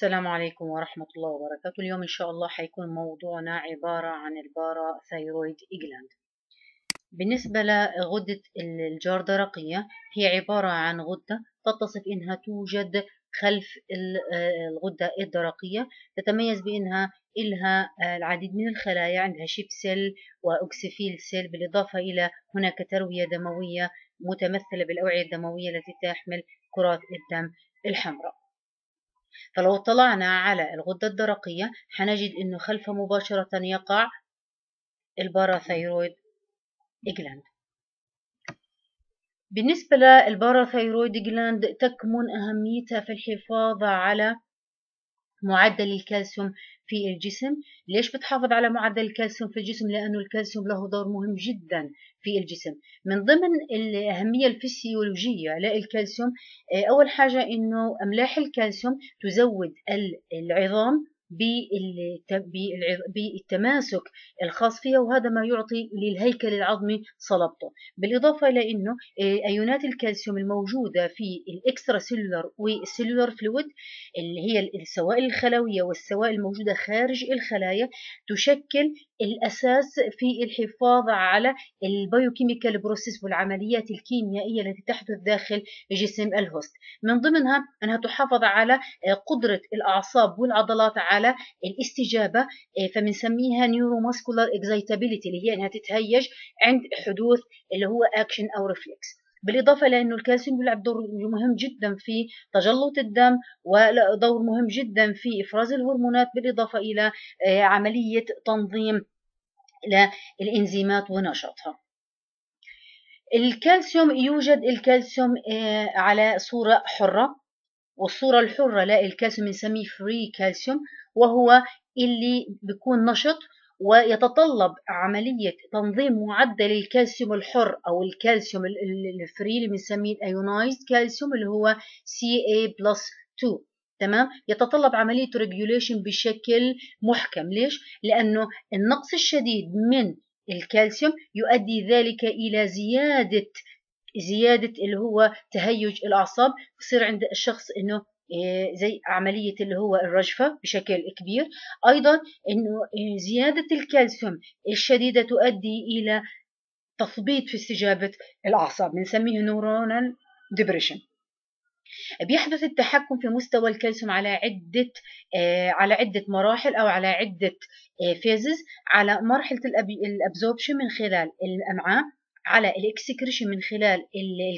السلام عليكم ورحمة الله وبركاته. اليوم إن شاء الله حيكون موضوعنا عبارة عن ال parathyroid gland بالنسبة لغدة الجار درقية هي عبارة عن غدة تتصف إنها توجد خلف الغدة الدرقية تتميز بأنها إلها العديد من الخلايا عندها chief cell و oxyphil cell بالإضافة إلى هناك تروية دموية متمثلة بالأوعية الدموية التي تحمل كرات الدم الحمراء. فلو اطلعنا على الغدة الدرقية حنجد أنه خلفها مباشرة يقع ال parathyroid gland بالنسبة لل parathyroid gland تكمن أهميتها في الحفاظ على معدل الكالسيوم في الجسم. ليش بتحافظ على معدل الكالسيوم في الجسم؟ لأنه الكالسيوم له دور مهم جدا في الجسم. من ضمن الأهمية الفسيولوجية للكالسيوم آه، أول حاجة أنه أملاح الكالسيوم تزود العظام بالتماسك الخاص فيها وهذا ما يعطي للهيكل العظمي صلابته. بالإضافة إلى أنه آه، أيونات الكالسيوم الموجودة في ال extracellular وال cellular fluid اللي هي السوائل الخلوية والسوائل الموجودة خارج الخلايا تشكل الأساس في الحفاظ على ال biochemical process والعمليات الكيميائية التي تحدث داخل جسم ال host. من ضمنها أنها تحافظ على آه، قدرة الأعصاب والعضلات على الاستجابة آه، فبنسميها neuromuscular excitability اللي هي أنها تتهيج عند حدوث اللي هو أكشن أو reflex بالإضافة لأنه الكالسيوم بيلعب دور مهم جدا في تجلط الدم ودور مهم جدا في إفراز الهرمونات بالإضافة إلى آه، عملية تنظيم للإنزيمات ونشاطها. الكالسيوم يوجد الكالسيوم آه، على صورة حرة. والصورة الحرة للكالسيوم بنسميه free calcium وهو اللي بيكون نشط ويتطلب عملية تنظيم معدل الكالسيوم الحر أو الكالسيوم ال free اللي بنسميه ال ionized calcium اللي هو CA plus 2 تمام؟ يتطلب عملية regulation بشكل محكم. ليش؟ لأنه النقص الشديد من الكالسيوم يؤدي ذلك إلى زيادة زيادة اللي هو تهيج الأعصاب يصير عند الشخص إنه إيه، زي عملية اللي هو الرجفة بشكل كبير. أيضا أنه إيه، زيادة الكالسيوم الشديدة تؤدي إلى تثبيط في استجابة الأعصاب بنسميه neuronal depression بيحدث التحكم في مستوى الكالسيوم على عدة آه على عدة مراحل أو على عدة آه phases على مرحلة ال absorption من خلال الأمعاء. على ال excretion من خلال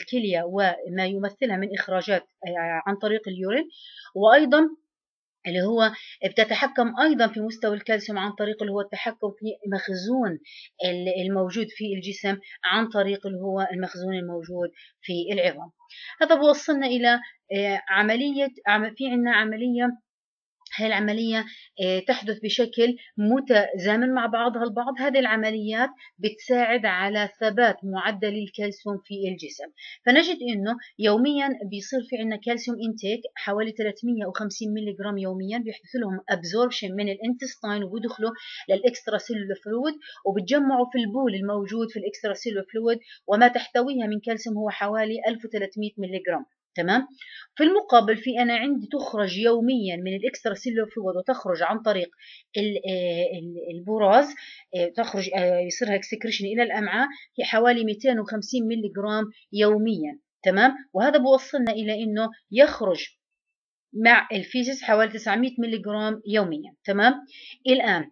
الكلية وما يمثلها من إخراجات آه، عن طريق ال urine وأيضا اللي هو بتتحكم أيضا في مستوى الكالسيوم عن طريق اللي هو التحكم في مخزون الموجود في الجسم عن طريق اللي هو المخزون الموجود في العظام. هذا بوصلنا إلى آه، عملية في عندنا عملية هاي العملية آه، تحدث بشكل متزامن مع بعضها البعض هذه العمليات بتساعد على ثبات معدل الكالسيوم في الجسم. فنجد إنه يوميا بيصير في عندنا calcium intake حوالي 350 ملي جرام يوميا بيحدث لهم absorption من ال intestine وبيدخلوا لل extracellular fluid وبتجمعوا في ال pool الموجود في ال extracellular fluid وما تحتويها من كالسيوم هو حوالي 1300 ملي جرام تمام؟ في المقابل في أنا عندي تخرج يوميا من ال extracellular fluid وتخرج عن طريق آه، البراز آه، تخرج آه، يصيرها excretion إلى الأمعاء هي حوالي 250 ملي جرام يوميا تمام؟ وهذا بوصلنا إلى إنه يخرج مع ال feces حوالي 900 ملي جرام يوميا تمام؟ الآن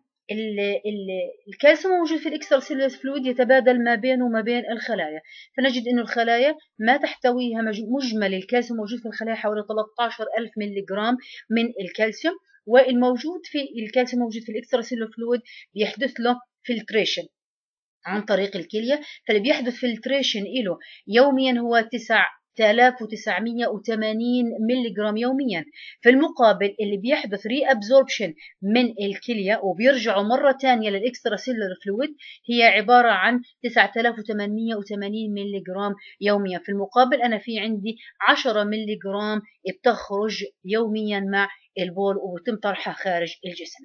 الكالسيوم موجود في ال extracellular fluid يتبادل ما بينه وما بين الخلايا. فنجد إنه الخلايا ما تحتويها مجمل الكالسيوم موجود في الخلايا حوالي 13000 ملي جرام من الكالسيوم والموجود في الكالسيوم موجود في ال extracellular fluid بيحدث له filtration عن طريق الكلية. فاللي بيحدث filtration له يوميا هو 9 6980 ملي جرام يوميا. في المقابل اللي بيحدث reabsorption من الكلية وبيرجعوا مرة ثانية لل extracellular fluid هي عبارة عن 9880 ملي جرام يوميا. في المقابل أنا في عندي 10 ملي جرام بتخرج يوميا مع البول وتم طرحها خارج الجسم.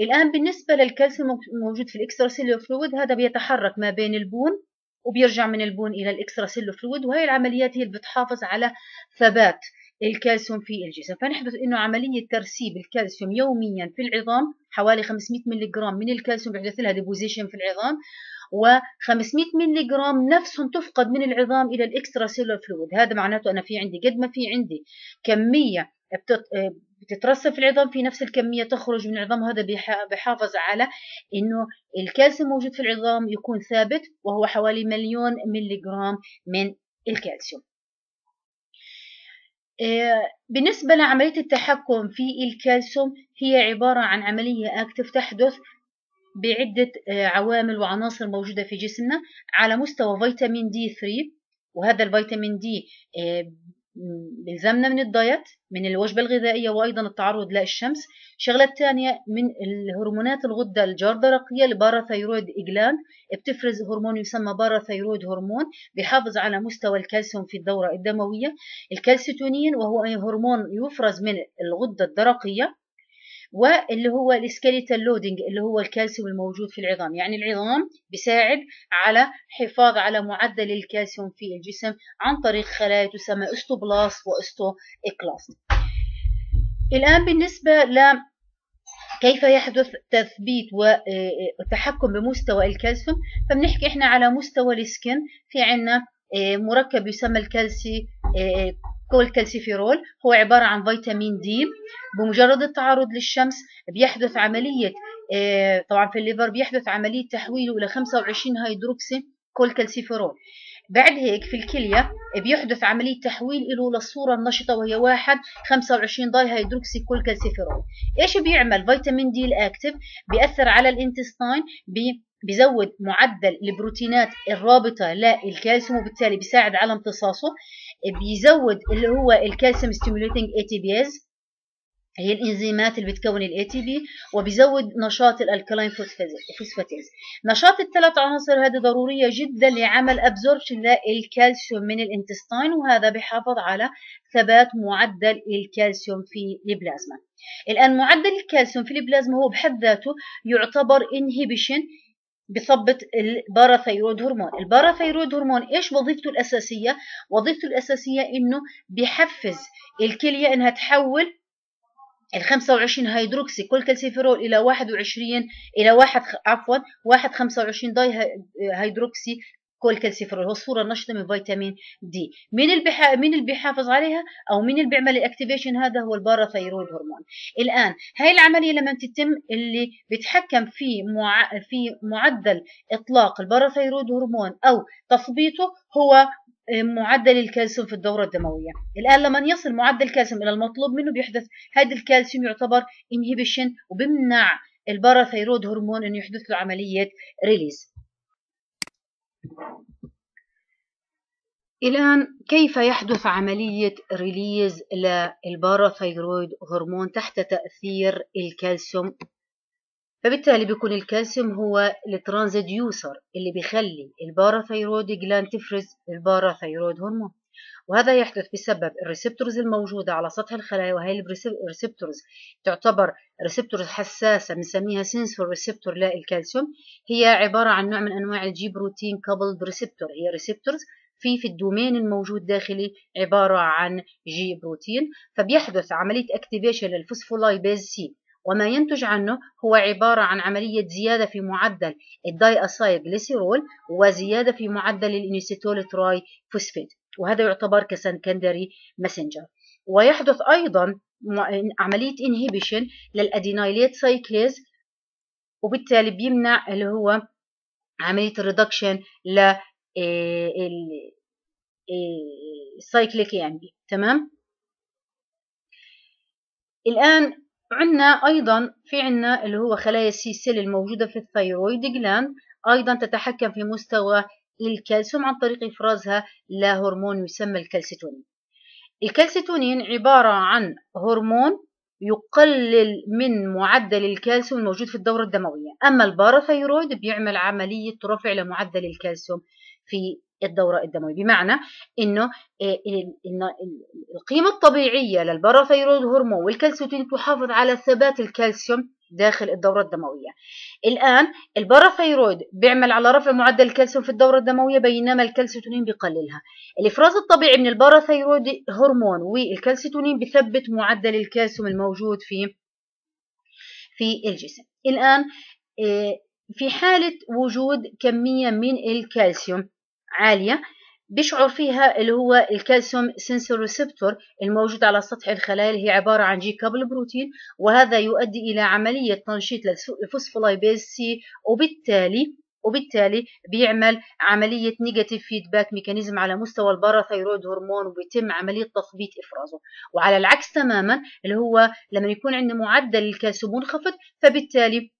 الآن بالنسبة للكالسيوم الموجود في ال extracellular fluid هذا بيتحرك ما بين ال bone وبيرجع من ال bone إلى ال extracellular fluid وهي العمليات هي اللي بتحافظ على ثبات الكالسيوم في الجسم. فنحدث إنه عملية ترسيب الكالسيوم يوميا في العظام حوالي 500 ملغ من الكالسيوم بيحدث لها deposition في العظام و500 ملغ نفسهم تفقد من العظام إلى ال extracellular fluid. هذا معناته أنا في عندي قد ما في عندي كمية بتترسب في العظام في نفس الكمية تخرج من العظام وهذا بحافظ على إنه الكالسيوم موجود في العظام يكون ثابت وهو حوالي مليون ملي جرام من الكالسيوم. آه، بالنسبة لعملية التحكم في الكالسيوم هي عبارة عن عملية active تحدث بعدة آه، عوامل وعناصر موجودة في جسمنا على مستوى فيتامين D 3 وهذا الفيتامين D بيلزمنا من ال diet من الوجبة الغذائية وأيضا التعرض للشمس. شغلة تانية من الهرمونات الغدة الجار درقية ال parathyroid gland بتفرز هرمون يسمى parathyroid hormone بيحافظ على مستوى الكالسيوم في الدورة الدموية. الكالسيتونين وهو هرمون يفرز من الغدة الدرقية. واللي هو ال skeletal loading اللي هو الكالسيوم الموجود في العظام. يعني العظام بيساعد على حفاظ على معدل الكالسيوم في الجسم عن طريق خلايا تسمى osteoblast و osteoclast. الآن بالنسبة ل كيف يحدث تثبيت والتحكم بمستوى الكالسيوم فبنحكي إحنا على مستوى ال skin. في عنا آه، مركب يسمى ال calci آه، كول كالسيفيرول هو عبارة عن فيتامين D بمجرد التعرض للشمس بيحدث عملية آه، طبعا في ال liver بيحدث عملية تحويله إلى 25 hydroxycholecalciferol بعد هيك في الكلية بيحدث عملية تحويل له للصورة النشطة وهي واحد 25 dihydroxycholecalciferol إيش بيعمل؟ vitamin D ال active بيأثر على ال intestine بيزود معدل البروتينات الرابطة للكالسيوم وبالتالي بيساعد على امتصاصه. بيزود اللي هو الكالسيوم stimulating ATPase هي الإنزيمات اللي بتكون ال ATP وبيزود نشاط ال alkaline phosphatase نشاط الثلاث عناصر هذه ضرورية جدا لعمل absorption للكالسيوم من ال intestine وهذا بيحافظ على ثبات معدل الكالسيوم في البلازما. الآن معدل الكالسيوم في البلازما هو بحد ذاته يعتبر inhibition بثبط ال parathyroid hormone. ال parathyroid hormone إيش وظيفته الأساسية؟ وظيفته الأساسية إنه بيحفز الكلية إنها تحول ال 25 hydroxycholecalciferol إلى 21 إلى 1 عفوا 1 25 dihydroxy كل كالسيفيرول هو الصورة النشطه من vitamin D. مين اللي بح... مين اللي بيحافظ عليها أو مين اللي بيعمل ال activation هذا هو ال parathyroid hormone. الآن هاي العملية لما تتم اللي بيتحكم في مع... في معدل إطلاق ال parathyroid hormone أو تثبيطه هو معدل الكالسيوم في الدورة الدموية. الآن لما يصل معدل الكالسيوم إلى المطلوب منه بيحدث هذا الكالسيوم يعتبر inhibition وبمنع ال parathyroid hormone أنه يحدث له عملية release الآن كيف يحدث عملية release لل parathyroid hormone تحت تأثير الكالسيوم؟ فبالتالي بيكون الكالسيوم هو ال transducer اللي بيخلي ال parathyroid gland تفرز ال parathyroid hormone. وهذا يحدث بسبب ال receptors الموجودة على سطح الخلايا وهي ال receptors تعتبر receptors حساسة بنسميها sensor receptor للكالسيوم هي عبارة عن نوع من أنواع ال G protein coupled receptor هي receptors في في ال domain الموجود داخلي عبارة عن G protein فبيحدث عملية activation لل phospholipase C وما ينتج عنه هو عبارة عن عملية زيادة في معدل ال diacylglycerol وزيادة في معدل ال inositol triphosphate. وهذا يعتبر ك secondary messenger ويحدث أيضا عملية inhibition لل adenylate cyclase وبالتالي بيمنع اللي هو عملية ال reduction ل ال cyclic يعني تمام؟ الآن عندنا أيضا في عندنا اللي هو خلايا ال C cell الموجودة في ال thyroid gland أيضا تتحكم في مستوى الكالسيوم عن طريق إفرازها لهرمون يسمى ال calcitonin. ال calcitonin عبارة عن هرمون يقلل من معدل الكالسيوم الموجود في الدورة الدموية. أما ال parathyroid بيعمل عملية رفع لمعدل الكالسيوم في الدورة الدموية. بمعنى إنه آه، القيمة الطبيعية لل parathyroid hormone وال calcitonin تحافظ على ثبات الكالسيوم داخل الدورة الدموية. الآن ال parathyroid بيعمل على رفع معدل الكالسيوم في الدورة الدموية بينما الكالسيتونين بيقللها. الإفراز الطبيعي من ال parathyroid hormone وال calcitonin بثبت معدل الكالسيوم الموجود في في الجسم. الآن آه، في حالة وجود كمية من الكالسيوم عالية بيشعر فيها اللي هو ال calcium sensor receptor الموجود على سطح الخلايا اللي هي عبارة عن G coupled protein وهذا يؤدي إلى عملية تنشيط لل phospholipase C وبالتالي وبالتالي بيعمل عملية negative feedback mechanism على مستوى ال parathyroid hormone وبيتم عملية تثبيط إفرازه. وعلى العكس تماما اللي هو لما يكون عندي معدل الكالسيوم منخفض فبالتالي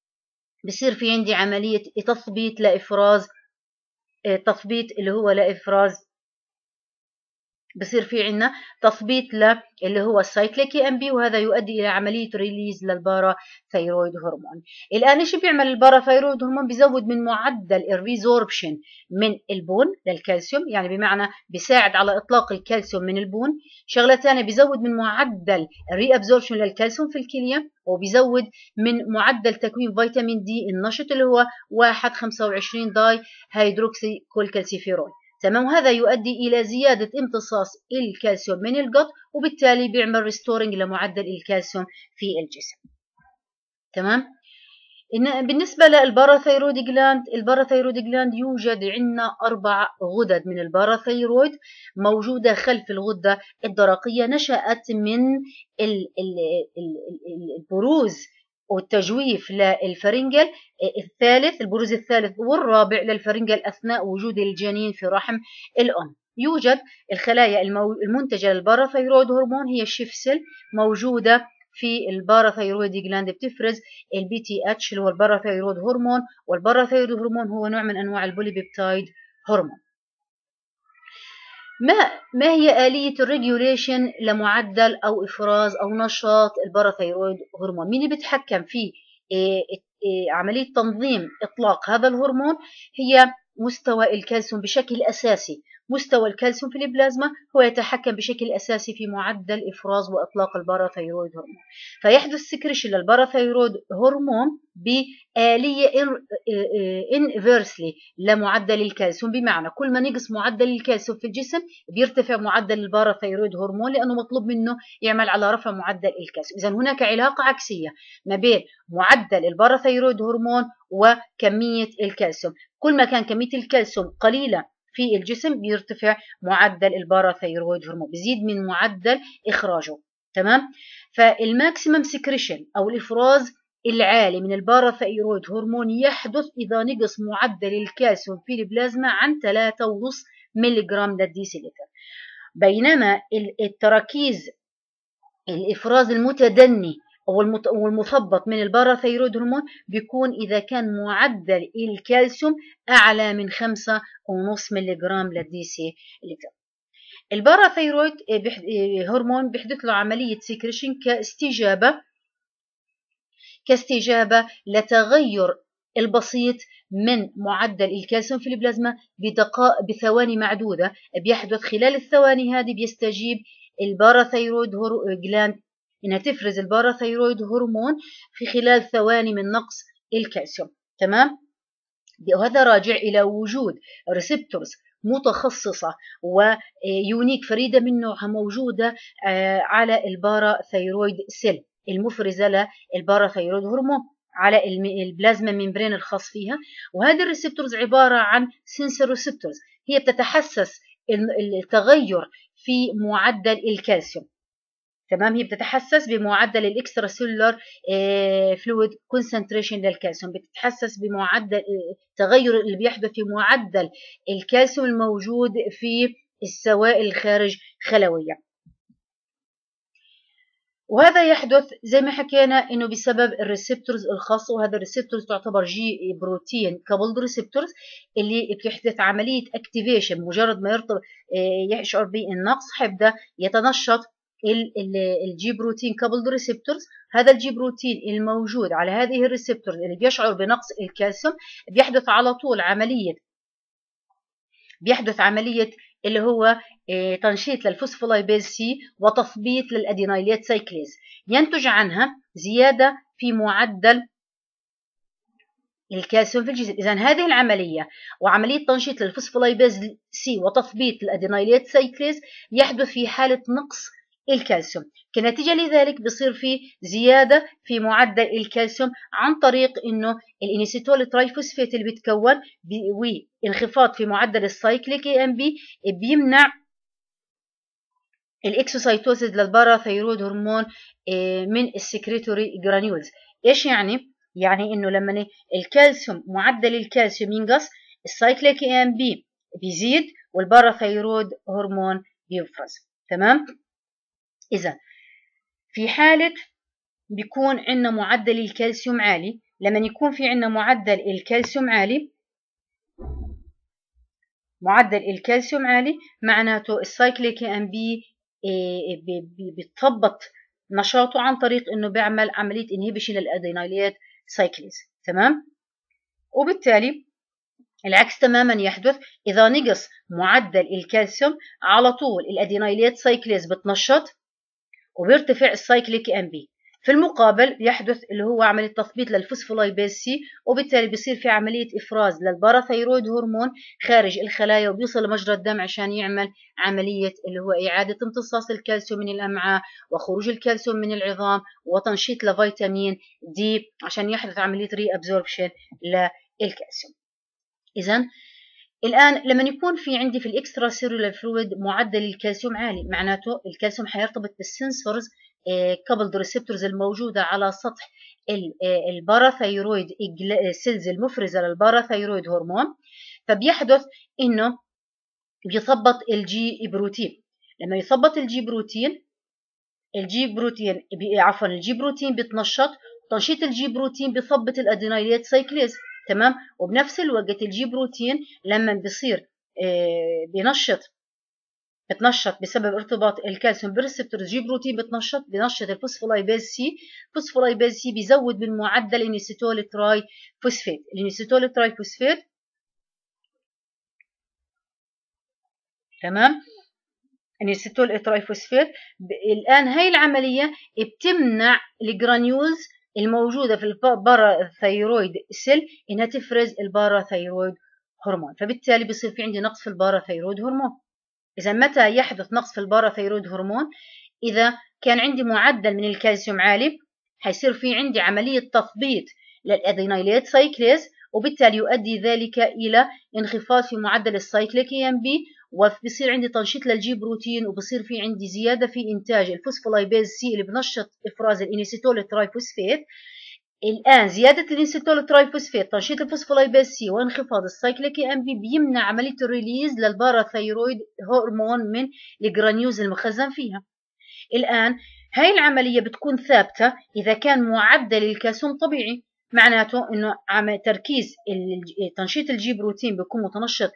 بصير في عندي عملية تثبيط لإفراز تثبيط اللي هو لإفراز بصير في عندنا تثبيط اللي هو ال cyclic AMP وهذا يؤدي إلى عملية release لل parathyroid hormone الآن إيش بيعمل ال parathyroid hormone بيزود من معدل ال resorption من ال bone للكالسيوم يعني بمعنى بيساعد على إطلاق الكالسيوم من ال bone. شغلة ثانية بيزود من معدل ال reabsorption للكالسيوم في الكلية وبيزود من معدل تكوين vitamin D النشط اللي هو 1 25 di hydroxycholecalciferol تمام. وهذا يؤدي إلى زيادة امتصاص الكالسيوم من ال gut وبالتالي بيعمل restoring لمعدل الكالسيوم في الجسم. تمام؟ إن بالنسبة لل parathyroid gland ال parathyroid gland يوجد عندنا أربع غدد من ال parathyroid موجودة خلف الغدة الدرقية نشأت من البروز والتجويف لل pharyngeal الثالث البروز الثالث والرابع لل pharyngeal أثناء وجود الجنين في رحم الأم. يوجد الخلايا المنتجة لل parathyroid hormone هي ال chief cell موجودة في ال parathyroid gland بتفرز ال PTH اللي هو ال parathyroid hormone وال parathyroid hormone هو نوع من أنواع ال polypeptide hormone. ما ما هي آلية ال regulation لمعدل أو إفراز أو نشاط ال parathyroid هرمون؟ مين اللي بيتحكم في إيه، إيه، عملية تنظيم إطلاق هذا الهرمون؟ هي مستوى الكالسيوم بشكل أساسي. مستوى الكالسيوم في البلازما هو يتحكم بشكل أساسي في معدل إفراز وإطلاق ال parathyroid hormone. فيحدث secretion لل parathyroid hormone بآلية inversely لمعدل الكالسيوم. بمعنى كل ما نقص معدل الكالسيوم في الجسم بيرتفع معدل ال parathyroid hormone لأنه مطلوب منه يعمل على رفع معدل الكالسيوم. إذا هناك علاقة عكسية ما بين معدل ال parathyroid hormone وكمية الكالسيوم. كل ما كان كمية الكالسيوم قليلة في الجسم بيرتفع معدل ال parathyroid hormone بيزيد من معدل إخراجه تمام؟ فال maximum secretion أو الإفراز العالي من ال parathyroid hormone يحدث إذا نقص معدل الكالسيوم في البلازما عن 3.5 ملغ للديسيلتر. بينما التراكيز الإفراز المتدني أو المثبط من ال parathyroid hormone بيكون إذا كان معدل الكالسيوم أعلى من خمسة ونص ملغرام للديسيلتر ال parathyroid hormone بيحدث له عملية secretion كاستجابة كاستجابة لتغير البسيط من معدل الكالسيوم في البلازما بدقائق بثواني معدودة. بيحدث خلال الثواني هذه بيستجيب ال parathyroid gland إنها تفرز ال parathyroid hormone في خلال ثواني من نقص الكالسيوم تمام؟ وهذا راجع إلى وجود receptors متخصصة و unique فريدة من نوعها موجودة آه، على ال parathyroid cell المفرزة لل parathyroid hormone على ال plasma membrane الخاص فيها. وهذه ال receptors عبارة عن sensor receptors هي بتتحسس التغير في معدل الكالسيوم. تمام؟ هي بتتحسس بمعدل ال extracellular fluid concentration للكالسيوم. بتتحسس بمعدل التغير اللي بيحدث في معدل الكالسيوم الموجود في السوائل الخارج خلوية. وهذا يحدث زي ما حكينا إنه بسبب ال receptors الخاصه وهذا ال receptors تعتبر G protein coupled receptors اللي بتحدث عملية activation مجرد ما يشعر بالنقص حيبدا يتنشط ال G protein coupled receptors هذا ال G protein الموجود على هذه ال receptors اللي بيشعر بنقص الكالسيوم بيحدث على طول عملية بيحدث عملية اللي هو آه، تنشيط لل phospholipase C وتثبيط لل adenylate cyclase ينتج عنها زيادة في معدل الكالسيوم في الجسم. إذا هذه العملية وعملية تنشيط لل phospholipase C وتثبيط ال adenylate cyclase يحدث في حالة نقص الكالسيوم. كنتيجة لذلك بصير في زيادة في معدل الكالسيوم عن طريق إنه ال inositol triphosphate اللي بيتكون وانخفاض في معدل ال cyclic AMP بيمنع ال exocytosis لل parathyroid hormone آه، من ال secretory granules إيش يعني؟ يعني إنه لما الكالسيوم معدل الكالسيوم ينقص ال cyclic AMP بيزيد وال parathyroid hormone بيفرز تمام؟ إذا في حالة بيكون عندنا معدل الكالسيوم عالي لما يكون في عندنا معدل الكالسيوم عالي معدل الكالسيوم عالي معناته ال cyclic AMP بيتثبط نشاطه عن طريق إنه بيعمل عملية inhibition لل adenylate cyclase تمام؟ وبالتالي العكس تماما يحدث إذا نقص معدل الكالسيوم على طول ال adenylate cyclase بتنشط وبيرتفع ال cyclic AMP في المقابل يحدث اللي هو عملية تثبيط لل phospholipase C وبالتالي بيصير في عملية إفراز لل parathyroid hormone خارج الخلايا وبيوصل لمجرى الدم عشان يعمل عملية اللي هو إعادة امتصاص الكالسيوم من الأمعاء وخروج الكالسيوم من العظام وتنشيط لفيتامين دي عشان يحدث عملية reabsorption للكالسيوم. إذا الآن لما يكون في عندي في ال extracellular fluid معدل الكالسيوم عالي معناته الكالسيوم حيرتبط بال sensors coupled receptors الموجودة على سطح ال parathyroid cells المفرزة لل parathyroid hormone. فبيحدث إنه بيثبط الجي بروتين لما يثبط الجي بروتين الجي بروتين عفوا الجي بروتين بيتنشط تنشيط ال G protein بيثبط ال adenylate cyclase تمام؟ وبنفس الوقت ال G protein لما بيصير بينشط بتنشط بسبب ارتباط الكالسيوم بال receptors G protein بتنشط بنشط ال phospholipase C. phospholipase C بيزود من معدل ال inositol triphosphate. ال inositol triphosphate تمام؟ inositol triphosphate الآن هاي العملية بتمنع ال granules الموجودة في ال parathyroid cell إنها تفرز ال parathyroid هرمون. فبالتالي بيصير في عندي نقص في ال parathyroid hormone. إذا متى يحدث نقص في ال parathyroid hormone؟ إذا كان عندي معدل من الكالسيوم عالي حيصير في عندي عملية تثبيط لل adenylate cyclase وبالتالي يؤدي ذلك إلى انخفاض في معدل ال cyclic AMP وبصير عندي تنشيط لل G protein وبصير في عندي زيادة في إنتاج ال phospholipase C اللي بنشط إفراز ال inositol triphosphate الآن زيادة ال inositol triphosphate تنشيط ال phospholipase C وانخفاض ال cyclic AMP بيمنع عملية ال release لل parathyroid hormone من ال granules المخزن فيها. الآن هاي العملية بتكون ثابتة إذا كان معدل الكالسيوم طبيعي معناته إنه تركيز تنشيط ال G protein بيكون متنشط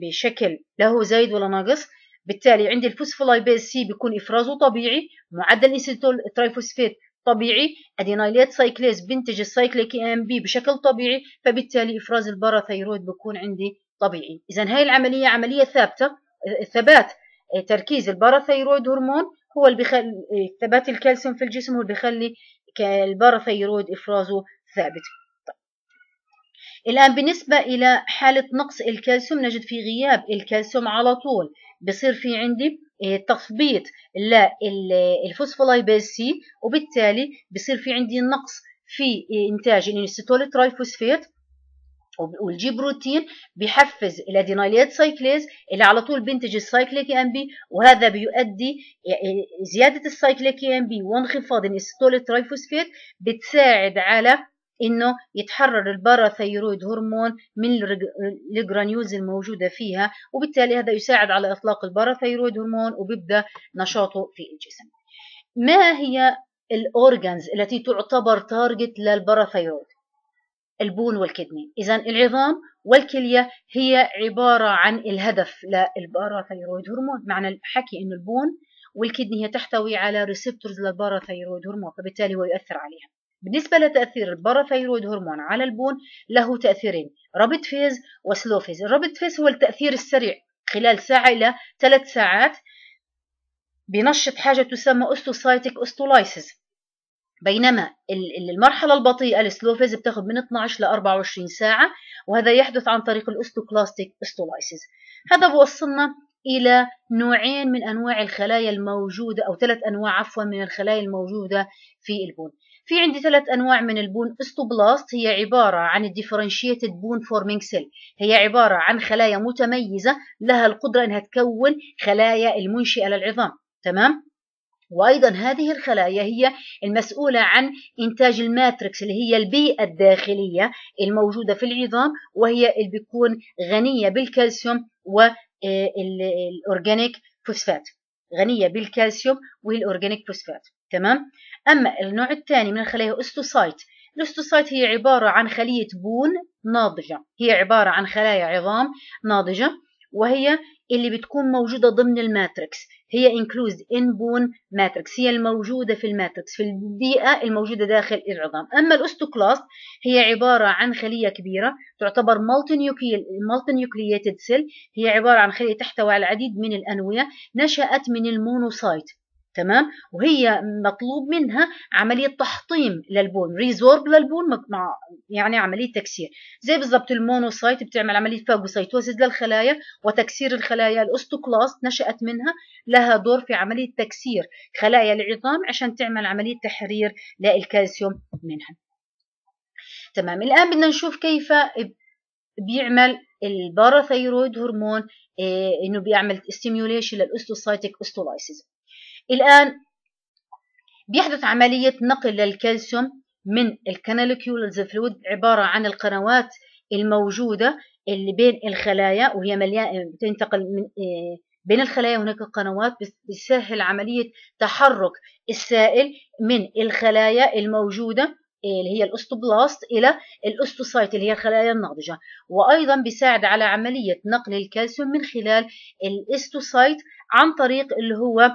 بشكل لا زايد ولا ناقص. بالتالي عندي ال phospholipase C بيكون إفرازه طبيعي معدل ال inositol triphosphate طبيعي adenylate cyclase بينتج ال cyclic AMP بشكل طبيعي فبالتالي إفراز ال parathyroid بيكون عندي طبيعي. اذا هاي العملية عملية ثابتة ثبات تركيز ال parathyroid hormone هو اللي بيخلي ثبات الكالسيوم في الجسم هو اللي بيخلي ال parathyroid إفرازه ثابت. الآن بالنسبة إلى حالة نقص الكالسيوم نجد في غياب الكالسيوم على طول. بصير في عندي تثبيط لل phospholipase C وبالتالي بصير في عندي نقص في إنتاج ال inositol triphosphate وال G protein بيحفز ال adenylate cyclase اللي على طول بينتج ال cyclic AMP وهذا بيؤدي زيادة ال cyclic AMP وانخفاض ال inositol triphosphate بتساعد على إنه يتحرر ال parathyroid hormone من ال granules الموجودة فيها وبالتالي هذا يساعد على إطلاق ال parathyroid hormone وبيبدأ نشاطه في الجسم. ما هي ال organs التي تعتبر target لل parathyroid ال bone وال kidney اذا العظام والكلية هي عبارة عن الهدف لل parathyroid hormone. معنى الحكي إنه ال bone وال kidney هي تحتوي على receptors لل parathyroid hormone فبالتالي هو يؤثر عليها. بالنسبة لتأثير ال parathyroid hormone على ال bone له تأثيرين rapid phase و slow phase ال rapid phase هو التأثير السريع خلال ساعة إلى ثلاث ساعات بنشط حاجة تسمى osteocytic osteolysis بينما المرحلة البطيئة ال slow phase بتاخد من 12 ل 24 ساعة وهذا يحدث عن طريق ال osteoclastic osteolysis هذا بوصلنا إلى نوعين من أنواع الخلايا الموجودة أو ثلاث أنواع عفوا من الخلايا الموجودة في ال bone. في عندي ثلاث أنواع من ال bone. osteoblast هي عبارة عن ال differentiated bone forming cell هي عبارة عن خلايا متميزة لها القدرة أنها تكون خلايا المنشئة للعظام. تمام؟ وأيضا هذه الخلايا هي المسؤولة عن إنتاج ال matrix اللي هي البيئة الداخلية الموجودة في العظام وهي اللي بتكون غنية بالكالسيوم وال organic فوسفات. غنية بالكالسيوم وال organic phosphate. تمام؟ أما النوع الثاني من الخلايا osteocyte ال osteocyte هي عبارة عن خلية bone ناضجة. هي عبارة عن خلايا عظام ناضجة وهي اللي بتكون موجودة ضمن ال matrix. هي included in bone matrix. هي الموجودة في ال matrix في البيئة الموجودة داخل العظام. أما ال osteoclast هي عبارة عن خلية كبيرة تعتبر multinucleated cell. هي عبارة عن خلية تحتوي على العديد من الأنوية نشأت من ال monocyte. تمام؟ وهي مطلوب منها عملية تحطيم لل bone resorb لل bone مع يعني عملية تكسير. زي بالضبط ال monocyte بتعمل عملية phagocytosis للخلايا وتكسير الخلايا ال osteoclast نشأت منها لها دور في عملية تكسير خلايا العظام عشان تعمل عملية تحرير للكالسيوم منها. تمام؟ الآن بدنا نشوف كيف بيعمل ال parathyroid hormone إيه إنه بيعمل stimulation لل osteocytic osteolysis الآن بيحدث عملية نقل للكالسيوم من ال canaliculi fluid عبارة عن القنوات الموجودة اللي بين الخلايا وهي مليانة بتنتقل من آه، بين الخلايا هناك قنوات بتسهل عملية تحرك السائل من الخلايا الموجودة آه، اللي هي ال osteoblast إلى ال osteocyte اللي هي الخلايا الناضجة. وأيضا بيساعد على عملية نقل الكالسيوم من خلال ال osteocyte عن طريق اللي هو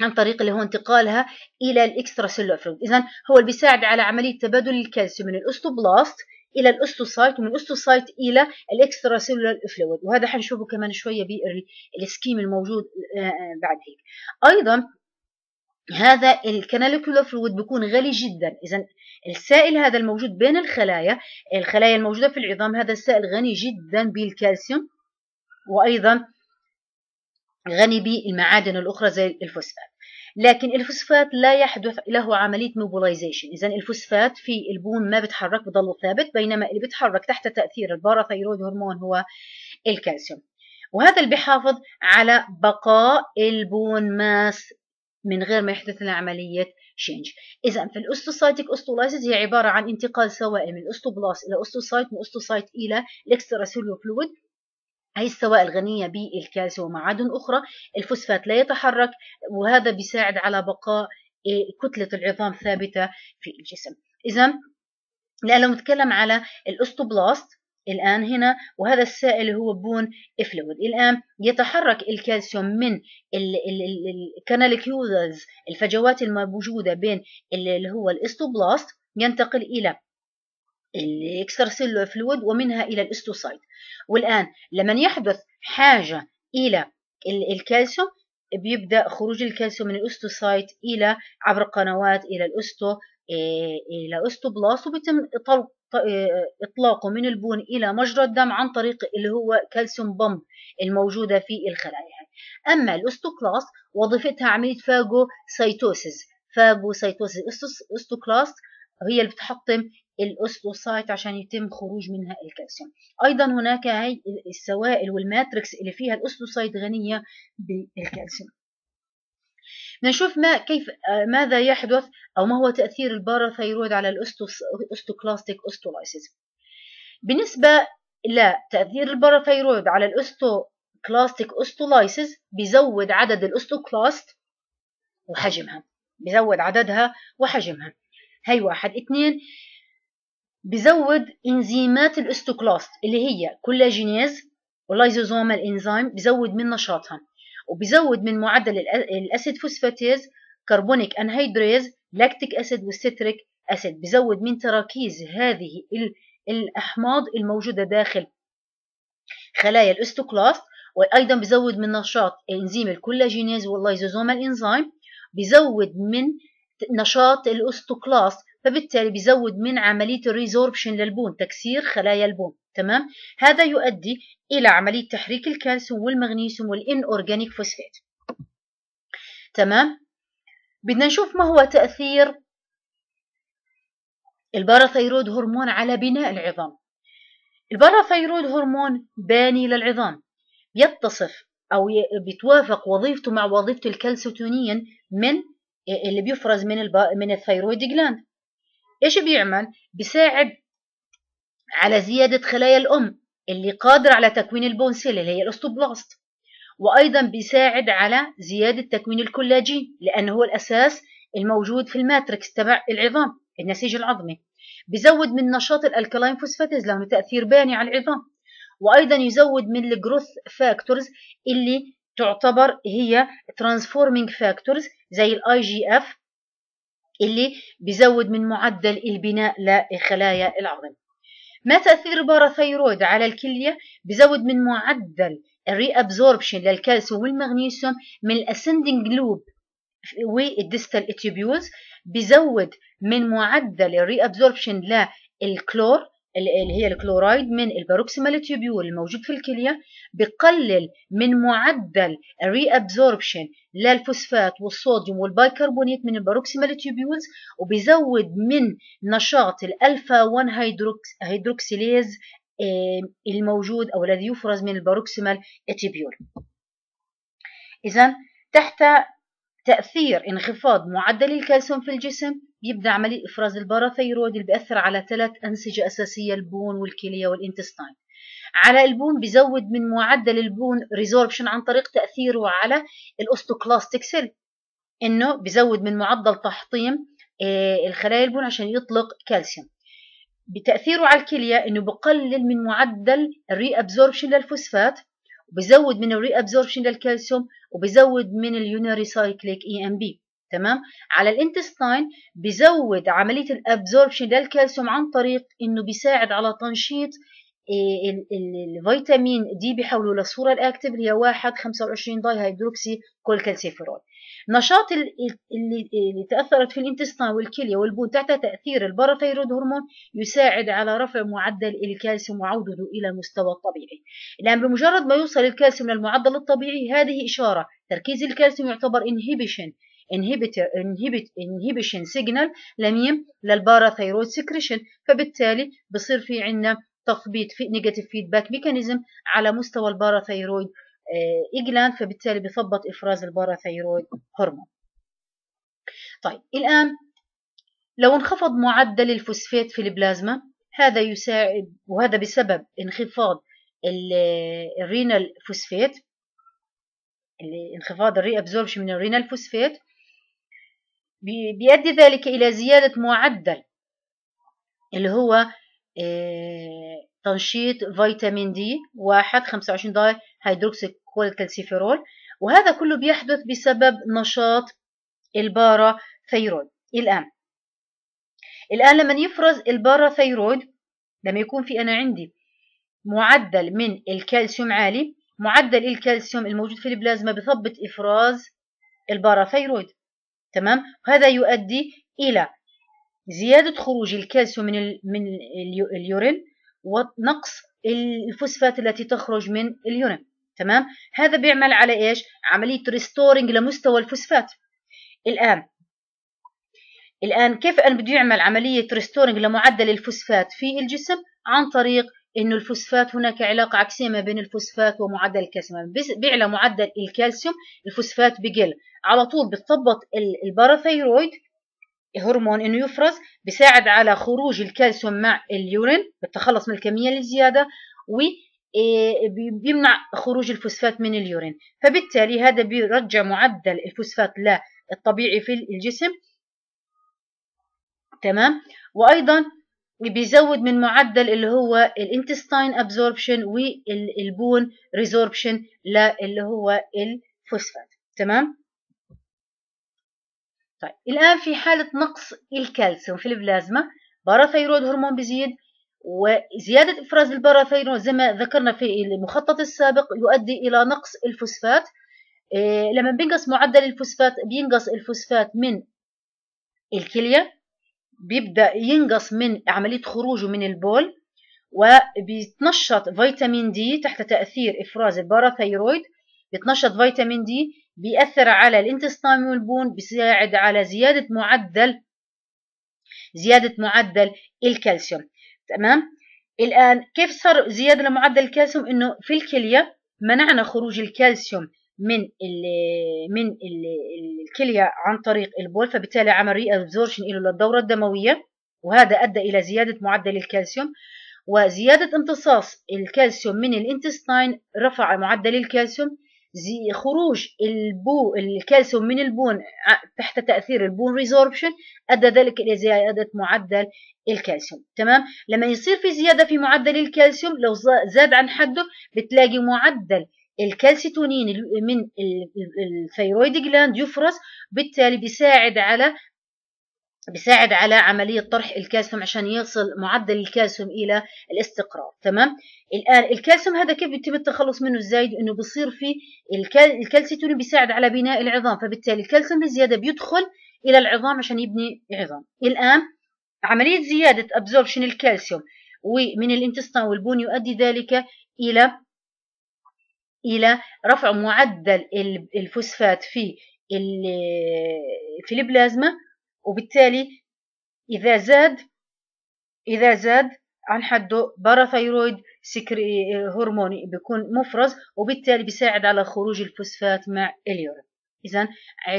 عن طريق اللي هو انتقالها إلى ال extracellular fluid اذا هو اللي بيساعد على عملية تبادل الكالسيوم من ال osteoblast إلى ال osteocyte ومن ال osteocyte إلى ال extracellular fluid. وهذا حنشوفه كمان شوية بال scheme الموجود آه، آه، بعد هيك. أيضا هذا ال canalicular fluid بيكون غني جدا. اذا السائل هذا الموجود بين الخلايا الخلايا الموجودة في العظام هذا السائل غني جدا بالكالسيوم. وأيضا غني بالمعادن الأخرى زي الفوسفات. لكن الفوسفات لا يحدث له عملية mobilization إذا الفوسفات في ال bone ما بتحرك بضل ثابت بينما اللي بيتحرك تحت تأثير ال parathyroid hormone هو الكالسيوم. وهذا اللي بيحافظ على بقاء ال bone mass من غير ما يحدث لنا عملية change إذا في ال osteocytic osteolysis هي عبارة عن انتقال سوائل من ال osteoblast إلى osteocyte من osteocyte إلى ال extra fluid هي السوائل غنية بالكالسيوم ومعادن أخرى الفوسفات لا يتحرك وهذا بيساعد على بقاء كتلة العظام ثابتة في الجسم. إذا لو نتكلم على ال osteoblast الآن هنا وهذا السائل هو bone fluid الآن يتحرك الكالسيوم من ال canaliculi الفجوات الموجودة بين اللي هو ال osteoblast ينتقل إلى ال extracellular fluid ومنها إلى ال osteocyte والآن لما يحدث حاجة إلى الكالسيوم بيبدأ خروج الكالسيوم من ال osteocyte إلى عبر قنوات إلى ال osteo إيه، إلى osteoblast وبيتم إيه، إطلاقه من ال bone إلى مجرى الدم عن طريق اللي هو calcium pump الموجودة في الخلايا. أما ال osteoclast وظيفتها عملية phagocytosis phagocytosis osteoclast هي اللي بتحطم ال osteocyte عشان يتم خروج منها الكالسيوم. أيضا هناك هي السوائل وال matrix اللي فيها ال osteocyte غنية بالكالسيوم. نشوف ما كيف ماذا يحدث أو ما هو تأثير ال parathyroid على ال osteoclastic osteolysis بالنسبة لتاثير ال parathyroid على ال osteoclastic osteolysis بيزود عدد ال osteoclast وحجمها. بيزود عددها وحجمها. هي واحد. اثنين بزود إنزيمات ال osteoclast اللي هي collagenase وال lysosomal enzyme بزود من نشاطها. وبزود من معدل ال acid phosphatase carbonic anhydrase lactic acid وال citric acid. بزود من تراكيز هذه الأحماض الموجودة داخل خلايا ال osteoclast. وأيضا بزود من نشاط إنزيم ال collagenase وال lysosomal enzyme بزود من نشاط ال osteoclast فبالتالي بيزود من عملية ال resorption لل bone تكسير خلايا ال bone تمام؟ هذا يؤدي إلى عملية تحريك الكالسيوم والمغنيسيوم وال inorganic phosphate تمام؟ بدنا نشوف ما هو تأثير ال parathyroid hormone على بناء العظام. ال parathyroid hormone باني للعظام يتصف أو بيتوافق وظيفته مع وظيفة الكالسيتونين من اللي بيفرز من. من ال thyroid gland إيش بيعمل؟ بيساعد على زيادة خلايا الأم اللي قادر على تكوين ال bone cell اللي هي ال osteoblast وأيضا بيساعد على زيادة تكوين الكولاجين لأنه هو الأساس الموجود في ال matrix تبع العظام النسيج العظمي. بيزود من نشاط ال alkaline phosphatase له تأثير باني على العظام. وأيضا يزود من ال growth factors اللي تعتبر هي transforming factors زي ال IGF اللي بيزود من معدل البناء لخلايا العظم. ما تأثير ال parathyroid على الكلية بيزود من معدل ال reabsorption للكالسيوم والمغنيسيوم من ال ascending loop وال distal tubules بيزود من معدل ال reabsorption للكلور اللي هي الكلورايد من ال proximal tubule الموجود في الكلية بقلل من معدل ال reabsorption للفوسفات والصوديوم والبايكربونات من ال proximal tubules وبيزود من نشاط الألفا 1 hydroxylase الموجود أو الذي يفرز من ال proximal tubule اذا تحت تأثير انخفاض معدل الكالسيوم في الجسم بيبدأ عملية إفراز ال parathyroid اللي بيأثر على ثلاث أنسجة أساسية ال bone والكلية وال intestine على ال bone بيزود من معدل ال bone resorption عن طريق تأثيره على ال osteoclastic cell. إنه بيزود من معدل تحطيم الخلايا ال bone عشان يطلق كالسيوم. بتأثيره على الكلية إنه بقلل من معدل ال reabsorption للفوسفات وبزود من ال reabsorption للكالسيوم وبزود من ال urinary cyclic AMP تمام؟ على ال intestine بزود عملية ال absorption للكالسيوم عن طريق إنه بيساعد على تنشيط ال vitamin D بيحولوا للصوره ال active اللي هي 1 25 dihydroxycholecalciferol نشاط اللي, تأثرت في ال intestine والكلية وال bone تحت تأثير ال parathyroid hormone يساعد على رفع معدل الكالسيوم وعودته إلى المستوى الطبيعي. الان بمجرد ما يوصل الكالسيوم للمعدل الطبيعي هذه إشارة تركيز الكالسيوم يعتبر inhibition inhibition signal لمين لل parathyroid secretion فبالتالي بصير في عندنا تثبيط في negative feedback mechanism على مستوى ال parathyroid gland فبالتالي بثبط إفراز ال parathyroid hormone. طيب الآن لو انخفض معدل الفوسفات في البلازما هذا يساعد وهذا بسبب انخفاض ال renal phosphate انخفاض ال reabsorption من ال renal phosphate بيؤدي ذلك إلى زيادة معدل اللي هو تنشيط فيتامين D واحد 25 dihydroxycholecalciferol وهذا كله بيحدث بسبب نشاط ال parathyroid. الآن الآن لما يفرز ال parathyroid لما يكون في أنا عندي معدل من الكالسيوم عالي معدل الكالسيوم الموجود في البلازما بثبط إفراز ال parathyroid تمام؟ وهذا يؤدي إلى زيادة خروج الكالسيوم من من ال urine ونقص الفوسفات التي تخرج من ال urine تمام؟ هذا بيعمل على إيش؟ عملية restoring لمستوى الفوسفات. الآن الآن كيف أنا بده يعمل عملية restoring لمعدل الفوسفات في الجسم؟ عن طريق إنه الفوسفات هناك علاقة عكسية ما بين الفوسفات ومعدل الكالسيوم. بيعلى معدل الكالسيوم الفوسفات بقل. على طول بتثبط ال parathyroid hormone إنه يفرز بيساعد على خروج الكالسيوم مع ال urine بالتخلص من الكمية الزيادة و بيمنع خروج الفوسفات من ال urine. فبالتالي هذا بيرجع معدل الفوسفات للطبيعي في الجسم. تمام؟ وأيضا بيزود من معدل اللي هو ال intestine absorption وال bone resorption اللي هو الفوسفات. تمام؟ طيب الآن في حالة نقص الكالسيوم في البلازما. parathyroid hormone بيزيد وزيادة إفراز ال parathyroid زي ما ذكرنا في المخطط السابق يؤدي إلى نقص الفوسفات. إيه لما بينقص معدل الفوسفات بينقص الفوسفات من الكلية. بيبدأ ينقص من عملية خروجه من البول وبيتنشط فيتامين D تحت تأثير إفراز ال parathyroid. بيتنشط فيتامين D بيأثر على ال intestine وال bone بيساعد على زيادة معدل زيادة معدل الكالسيوم. تمام؟ الآن كيف صار زيادة لمعدل الكالسيوم؟ إنه في الكلية منعنا خروج الكالسيوم من ال من ال الكلية عن طريق البول فبالتالي عمل reabsorption له للدورة الدموية وهذا أدى إلى زيادة معدل الكالسيوم وزيادة امتصاص الكالسيوم من ال intestine رفع معدل الكالسيوم زي خروج البو الكالسيوم من ال bone تحت تأثير ال bone resorption أدى ذلك إلى زيادة معدل الكالسيوم. تمام؟ لما يصير في زيادة في معدل الكالسيوم لو زاد عن حده بتلاقي معدل الكالسيتونين من ال thyroid gland يفرز بالتالي بيساعد على بيساعد على عملية طرح الكالسيوم عشان يصل معدل الكالسيوم إلى الاستقرار. تمام؟ الآن الكالسيوم هذا كيف بيتم التخلص منه إزاي إنه بصير في الكالسيتونين بيساعد على بناء العظام فبالتالي الكالسيوم الزيادة بيدخل إلى العظام عشان يبني عظام. الآن عملية زيادة absorption الكالسيوم ومن ال intestine وال bone يؤدي ذلك إلى إلى رفع معدل الفوسفات في في البلازما وبالتالي إذا زاد إذا زاد عن حده parathyroid سكري هرموني بيكون مفرز وبالتالي بيساعد على خروج الفوسفات مع ال urine. إذا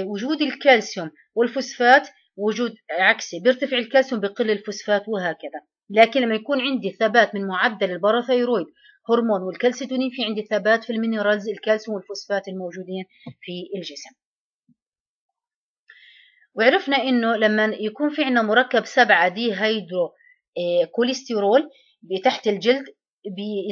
وجود الكالسيوم والفوسفات وجود عكسي بيرتفع الكالسيوم بيقل الفوسفات وهكذا. لكن لما يكون عندي ثبات من معدل ال parathyroid hormone وال calcitonin في عندي ثبات في ال minerals الكالسيوم والفوسفات الموجودين في الجسم. وعرفنا إنه لما يكون في عندنا مركب 7 dehydro آه، كوليسترول تحت الجلد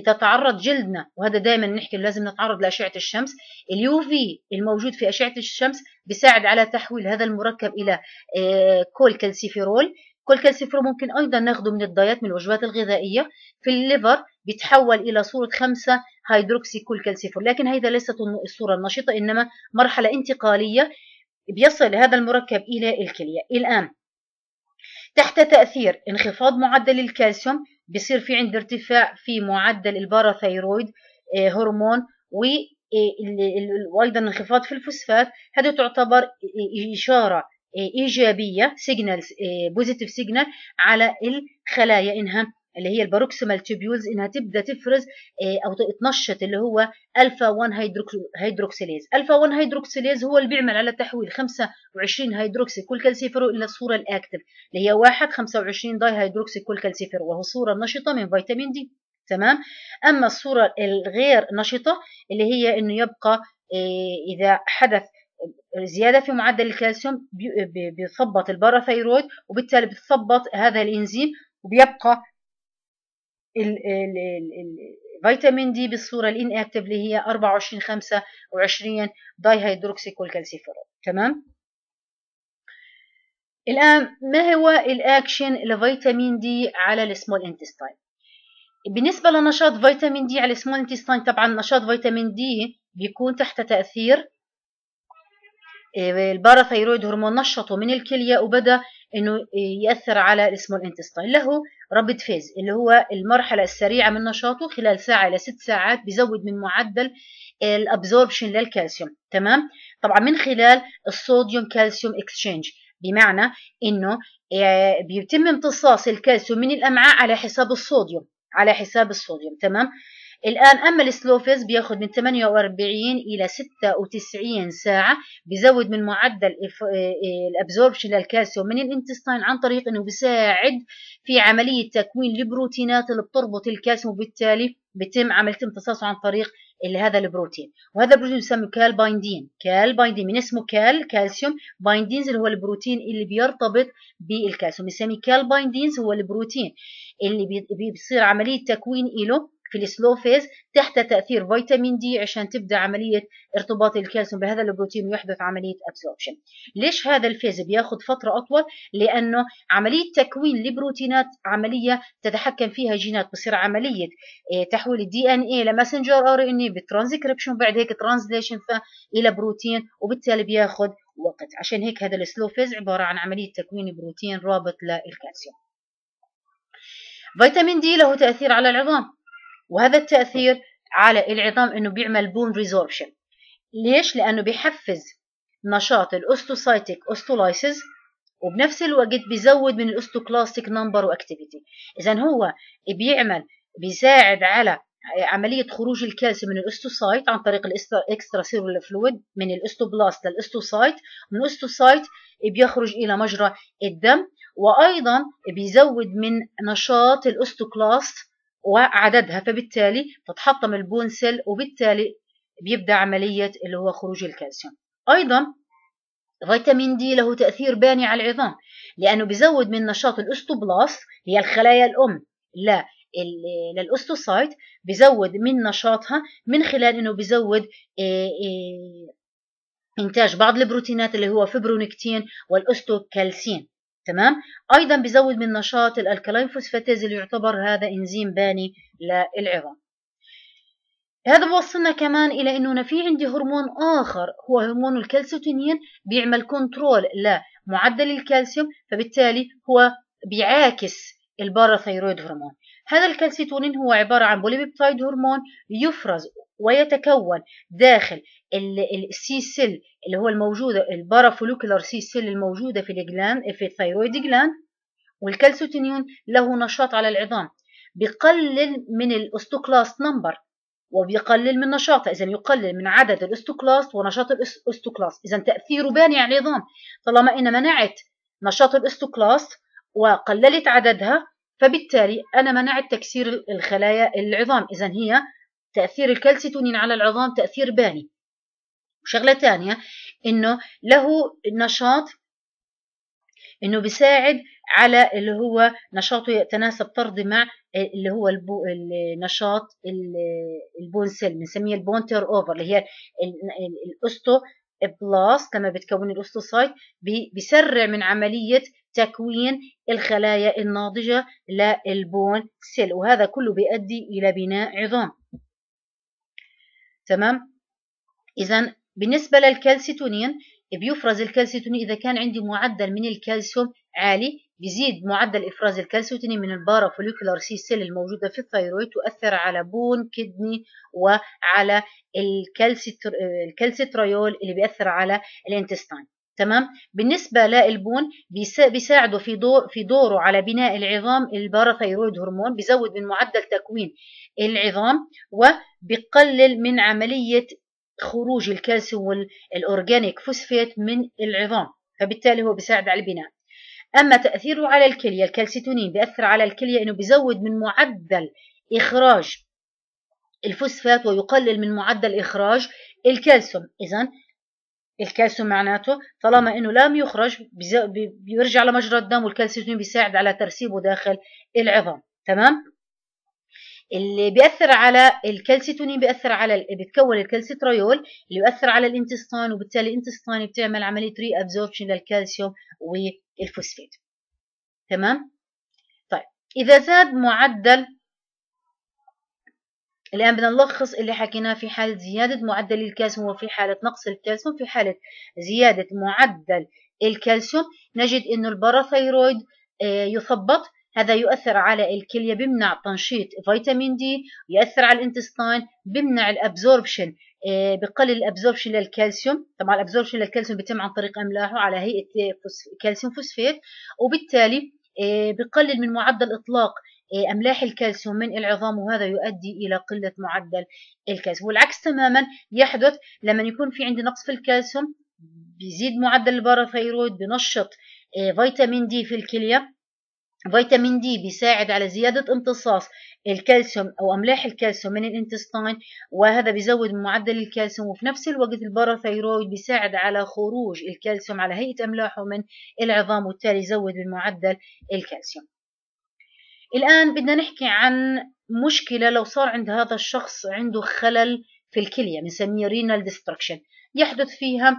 اذا تعرض جلدنا وهذا دائما نحكي لازم نتعرض لأشعة الشمس. ال UV الموجود في أشعة الشمس بيساعد على تحويل هذا المركب إلى آه، cholecalciferol cholecalciferol ممكن أيضا ناخذه من ال diet من الوجبات الغذائية. في ال liver بيتحول إلى صورة 5 hydroxycholecalciferol لكن هذا ليست الصورة النشطة إنما مرحلة انتقالية بيصل هذا المركب إلى الكلية. الآن تحت تأثير انخفاض معدل الكالسيوم بيصير في عند ارتفاع في معدل ال parathyroid آه، هرمون و آه، وأيضا انخفاض في الفوسفات. هذه تعتبر إشارة إيجابية signal positive signal على الخلايا إنها اللي هي ال proximal tubules إنها تبدأ تفرز آه، أو تنشط اللي هو الفا 1 hydroxylase alpha 1 hydroxylase هو اللي بيعمل على تحويل 25 hydroxycholecalciferol إلى الصورة ال active اللي هي 1 25 dihydroxycholecalciferol وهو صورة نشطة من فيتامين D. تمام؟ أما الصورة الغير نشطة اللي هي إنه يبقى آه، إذا حدث زيادة في معدل الكالسيوم بيثبط ال parathyroid وبالتالي بتثبط هذا الإنزيم وبيبقى الفيتامين D بالصورة ال inactive اللي هي 24 25 dihydroxychole تمام؟ الآن ما هو الأكشن لفيتامين D على ال small intestine بالنسبة لنشاط فيتامين D على ال small intestine طبعا نشاط فيتامين D بيكون تحت تأثير ال parathyroid hormone نشطه من الكلية وبدأ إنه يأثر على ال small intestine له rapid phase اللي هو المرحلة السريعة من نشاطه خلال ساعة إلى ست ساعات بيزود من معدل ال absorption للكالسيوم. تمام؟ طبعا من خلال ال sodium calcium exchange. بمعنى إنه آه، بيتم امتصاص الكالسيوم من الأمعاء على حساب الصوديوم على حساب الصوديوم. تمام؟ الآن أما ال slow phase بياخد من 48 إلى 96 ساعة بيزود من معدل آه، ال absorption للكالسيوم من ال intestine عن طريق أنه بيساعد في عملية تكوين البروتينات اللي بتربط الكالسيوم وبالتالي بيتم عملية امتصاصه عن طريق اللي هذا البروتين. وهذا البروتين يسمى calbindin calbindin من اسمه cal كالسيوم. bindins اللي هو البروتين اللي بيرتبط بالكالسيوم يسمى calbindins هو البروتين اللي بيصير عملية تكوين له في ال slow phase تحت تأثير فيتامين D عشان تبدأ عملية ارتباط الكالسيوم بهذا البروتين ويحدث عملية absorption ليش هذا ال phase بياخذ فترة أطول؟ لأنه عملية تكوين البروتينات عملية تتحكم فيها جينات بصير عملية آه، تحويل الدي ان اي لماسنجر ار ان اي بالترانسكريبشن بعد هيك translation إلى بروتين وبالتالي بياخذ وقت. عشان هيك هذا ال slow phase عبارة عن عملية تكوين بروتين رابط للكالسيوم. فيتامين D له تأثير على العظام. وهذا التأثير على العظام إنه بيعمل bone resorption ليش؟ لأنه بيحفز نشاط ال osteocytic osteolysis وبنفس الوقت بيزود من ال osteoclastic number و activity إذا هو بيعمل بيساعد على عملية خروج الكالسيوم من الاستوسايت عن طريق الاكسترا سيرولر فلويد من الاستوبلاست للاستوسايت من الاستوسايت بيخرج إلى مجرى الدم وأيضا بيزود من نشاط ال osteoclast وعددها فبالتالي تتحطم ال bone cell وبالتالي بيبدأ عملية اللي هو خروج الكالسيوم. أيضا فيتامين D له تأثير باني على العظام لأنه بيزود من نشاط ال osteoblast هي الخلايا الأم لا لل osteocyte بزود من نشاطها من خلال إنه آه، إنتاج بعض البروتينات اللي هو fibronectin وال osteocalcin. تمام؟ أيضا بزود من نشاط ال alkaline phosphatase اللي يعتبر هذا إنزيم باني للعظام. هذا بوصلنا كمان إلى إنه في عندي هرمون آخر هو هرمون الكالسيتونين بيعمل control لمعدل الكالسيوم فبالتالي هو بيعاكس ال parathyroid hormone. هذا الكالسيتونين هو عبارة عن polypeptide hormone يفرز ويتكون داخل ال C cell اللي هو الموجودة ال parafollicular C cell الموجودة في ال gland في ال thyroid gland وال calcitonin له نشاط على العظام. بيقلل من ال osteoclast number وبيقلل من نشاطه. اذا يقلل من عدد ال osteoclast ونشاط ال osteoclast. اذا تأثيره باني على العظام طالما إن منعت نشاط ال osteoclast وقللت عددها فبالتالي أنا منعت تكسير الخلايا العظام. إذا هي تأثير الكالسيتونين على العظام تأثير باني. وشغلة ثانية إنه له نشاط إنه بيساعد على اللي هو نشاطه يتناسب طردي مع اللي هو ال bo النشاط ال bone cell بنسميه ال bone turnover اللي هي ال osteoblast لما بتكون ال osteocyte بيسرع من عملية تكوين الخلايا الناضجة لل bone cell وهذا كله بيؤدي إلى بناء عظام. تمام؟ إذا بالنسبة للكالسيتونين بيفرز الكالسيتونين إذا كان عندي معدل من الكالسيوم عالي بيزيد معدل إفراز الكالسيتونين من ال parafollicular C cell الموجودة في ال thyroid تؤثر على bone kidney وعلى الكالسيتريول اللي بيأثر على ال intestine تمام؟ بالنسبة لل bone بيساعده في دور في دوره على بناء العظام ال parathyroid hormone بيزود من معدل تكوين العظام وبيقلل من عملية خروج الكالسيوم وال organic phosphate من العظام فبالتالي هو بيساعد على البناء. أما تأثيره على الكلية الكالسيتونين بيأثر على الكلية إنه بيزود من معدل إخراج الفوسفات ويقلل من معدل إخراج الكالسيوم. إذا الكالسيوم معناته طالما إنه لم يخرج بيرجع لمجرى الدم والكالسيوم بيساعد على ترسيبه داخل العظام. تمام؟ اللي بيأثر على الكالسيتونين بيأثر على بتكون الكالسيتريول اللي بيأثر على ال intestine وبالتالي ال intestine بتعمل عملية reabsorption للكالسيوم والفوسفات تمام؟ طيب إذا زاد معدل الآن بدنا نلخص اللي حكيناه في حالة زيادة معدل الكالسيوم وفي حالة نقص الكالسيوم. في حالة زيادة معدل الكالسيوم نجد أنه ال parathyroid آه، يثبط. هذا يؤثر على الكلية بمنع تنشيط فيتامين D يؤثر على ال intestine بمنع ال absorption آه، بقلل ال absorption للكالسيوم. طبعا ال absorption للكالسيوم بيتم عن طريق أملاحه على هيئة كالسيوم فوسفات وبالتالي آه، بقلل من معدل إطلاق أملاح الكالسيوم من العظام وهذا يؤدي إلى قلة معدل الكالسيوم. والعكس تماما يحدث لما يكون في عندي نقص في الكالسيوم بيزيد معدل ال parathyroid بنشط إيه، vitamin D في الكلية. vitamin D بيساعد على زيادة امتصاص الكالسيوم أو أملاح الكالسيوم من ال intestine وهذا بيزود معدل الكالسيوم. وفي نفس الوقت ال parathyroid بيساعد على خروج الكالسيوم على هيئة أملاحه من العظام وبالتالي يزود من معدل الكالسيوم. الآن بدنا نحكي عن مشكلة لو صار عند هذا الشخص عنده خلل في الكلية بنسميه renal destruction يحدث فيها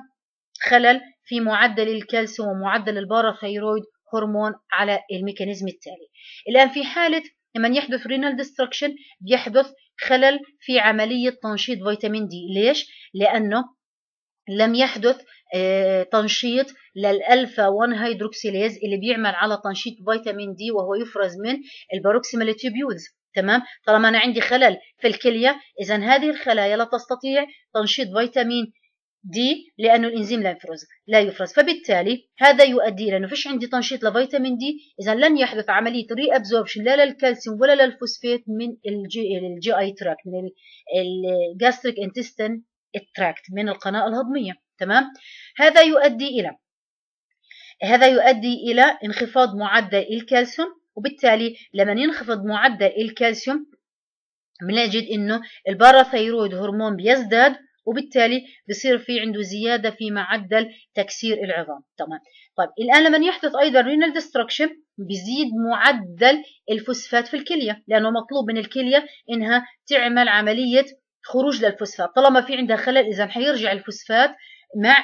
خلل في معدل الكالسيوم ومعدل ال parathyroid hormone على ال mechanism التالي. الآن في حالة لما يحدث renal destruction بيحدث خلل في عملية تنشيط vitamin D ليش؟ لأنه لم يحدث تنشيط للألفا 1 hydroxylase اللي بيعمل على تنشيط vitamin D وهو يفرز من ال proximal tubules تمام؟ طالما أنا عندي خلل في الكلية اذا هذه الخلايا لا تستطيع تنشيط vitamin D لأنه الإنزيم لا يفرز لا يفرز. فبالتالي هذا يؤدي إلى إنه فيش عندي تنشيط ل vitamin D اذا لن يحدث عملية reabsorption لا للكالسيوم ولا للفوسفات من ال G, ال GI tract من ال gastric intestine ال tract من القناة الهضمية. تمام؟ هذا يؤدي إلى هذا يؤدي إلى انخفاض معدل الكالسيوم وبالتالي لما ينخفض معدل الكالسيوم بنجد إنه ال parathyroid hormone بيزداد وبالتالي بصير في عنده زيادة في معدل تكسير العظام. تمام. طيب الآن لما يحدث أيضا renal destruction بيزيد معدل الفوسفات في الكلية لأنه مطلوب من الكلية إنها تعمل عملية خروج للفوسفات. طالما في عندها خلل اذا حيرجع الفوسفات مع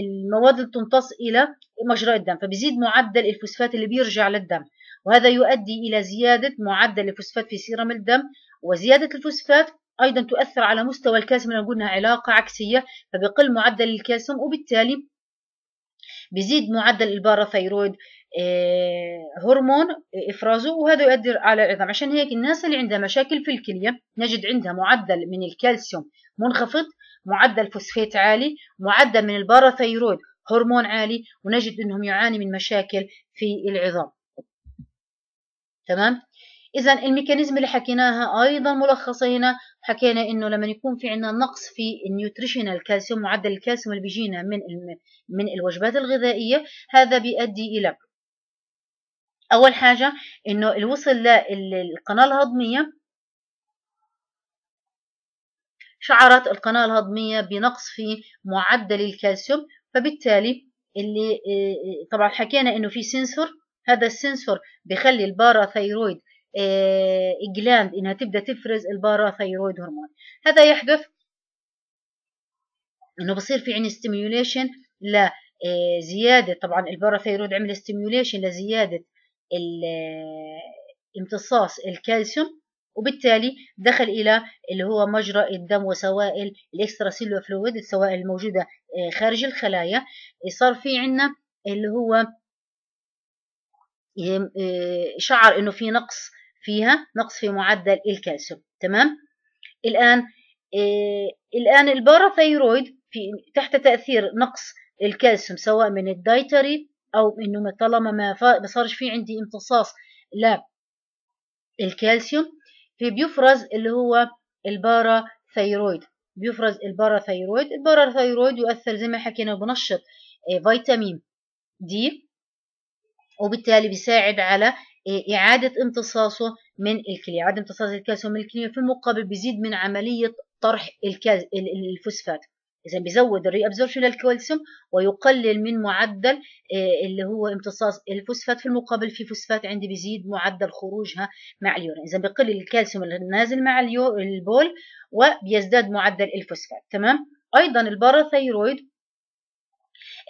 المواد اللي تمتص إلى مجرى الدم فبيزيد معدل الفوسفات اللي بيرجع للدم وهذا يؤدي إلى زيادة معدل الفوسفات في سيرم الدم وزيادة الفوسفات أيضا تؤثر على مستوى الكالسيوم اللي قلنا علاقة عكسية فبيقل معدل الكالسيوم وبالتالي بيزيد معدل ال parathyroid آه، هرمون إفرازه وهذا يؤدي على العظام. عشان هيك الناس اللي عندها مشاكل في الكلية نجد عندها معدل من الكالسيوم منخفض معدل فوسفات عالي معدل من ال parathyroid hormone عالي ونجد إنهم يعاني من مشاكل في العظام. تمام؟ إذا ال mechanism اللي حكيناها أيضا ملخصه هنا حكينا إنه لما يكون في عندنا نقص في ال nutritional calcium معدل الكالسيوم اللي بيجينا من من الوجبات الغذائية هذا بيؤدي إلى أول حاجة إنه الوصل للقناه الهضمية شعرت القناة الهضمية بنقص في معدل الكالسيوم فبالتالي اللي آه، طبعا حكينا إنه في sensor هذا ال sensor بيخلي ال parathyroid gland آه، إنها تبدأ تفرز ال parathyroid hormone. هذا يحدث إنه بصير في عندي stimulation لزياده آه، طبعا ال parathyroid عمل stimulation لزيادة امتصاص الكالسيوم وبالتالي دخل إلى اللي هو مجرى الدم وسوائل ال extracellular fluid السوائل الموجودة خارج الخلايا. صار في عندنا اللي هو آه، شعر إنه في نقص فيها نقص في معدل الكالسيوم. تمام؟ الآن آه، الآن ال parathyroid في تحت تأثير نقص الكالسيوم سواء من ال dietary أو إنه طالما ما صارش في عندي امتصاص للكالسيوم في بيفرز اللي هو ال parathyroid بيفرز ال parathyroid ال parathyroid يؤثر زي ما حكينا بنشط آه، vitamin D وبالتالي بيساعد على إعادة امتصاصه من الكلية إعادة امتصاص الكالسيوم من الكلية في المقابل بيزيد من عملية طرح الفوسفات. إذا بيزود ال reabsorption للكالسيوم ويقلل من معدل آه، اللي هو امتصاص الفوسفات في المقابل في فوسفات عندي بيزيد معدل خروجها مع ال urine. إذا بيقل الكالسيوم النازل مع البول وبيزداد معدل الفوسفات. تمام؟ أيضا ال parathyroid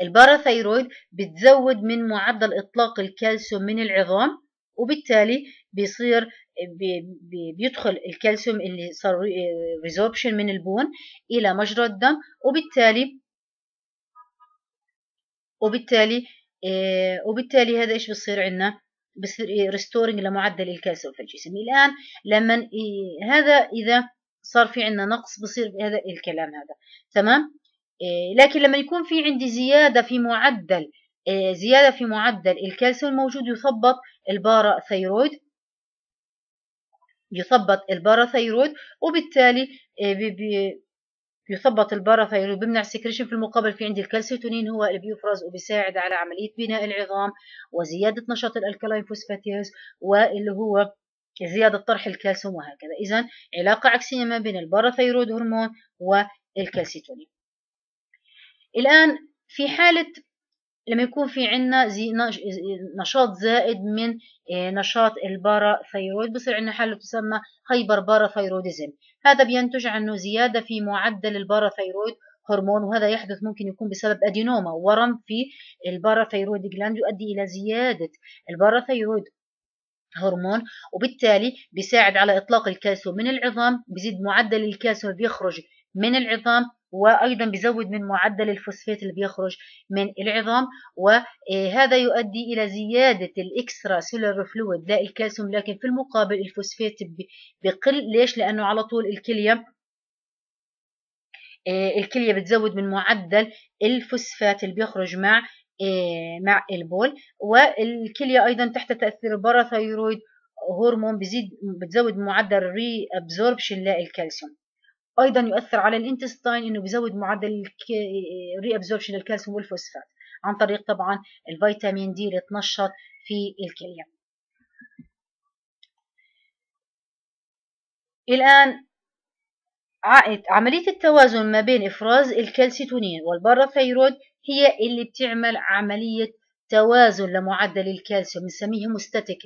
ال parathyroid بتزود من معدل إطلاق الكالسيوم من العظام وبالتالي بيصير بيدخل الكالسيوم اللي صار resorption من ال bone إلى مجرى الدم وبالتالي وبالتالي آه، وبالتالي هذا إيش بصير عندنا؟ بصير restoring لمعدل الكالسيوم في الجسم. الآن لما هذا إذا صار في عندنا نقص بصير هذا الكلام هذا. تمام؟ إيه، لكن لما يكون في عندي زيادة في معدل إيه، زيادة في معدل الكالسيوم الموجود يثبط ال parathyroid يثبط ال parathyroid وبالتالي إيه، يثبط ال parathyroid بيمنع ال secretion في المقابل في عندي الكالسيتونين هو اللي بيفرز وبيساعد على عملية بناء العظام وزيادة نشاط ال alkaline phosphatase واللي هو زيادة طرح الكالسيوم وهكذا. إذا علاقة عكسية ما بين ال parathyroid hormone والكالسيتونين الآن في حالة لما يكون في عنا زي نشاط زائد من آه، نشاط ال parathyroid بصير عندنا حالة تسمى hyperparathyroidism هذا بينتج عنه زيادة في معدل ال parathyroid hormone وهذا يحدث ممكن يكون بسبب adenoma ورم في ال parathyroid gland يؤدي إلى زيادة ال parathyroid hormone وبالتالي بيساعد على إطلاق الكالسيوم من العظام بيزيد معدل الكالسيوم بيخرج من العظام وأيضا بيزود من معدل الفوسفات اللي بيخرج من العظام وهذا يؤدي إلى زيادة ال extracellular fluid للكالسيوم لكن في المقابل الفوسفات بقل. ليش؟ لأنه على طول الكلية آه، الكلية بتزود من معدل الفوسفات اللي بيخرج مع آه، مع البول. والكلية أيضا تحت تأثير ال parathyroid hormone بزيد بتزود معدل ال reabsorption للكالسيوم أيضا يؤثر على ال intestine إنه بيزود معدل ال reabsorption للكالسيوم والفوسفات عن طريق طبعا الفيتامين دي اللي تنشط في الكلية. الآن عملية التوازن ما بين إفراز الكالسيتونين وال parathyroid هي اللي بتعمل عملية توازن لمعدل الكالسيوم بنسميه homeostatic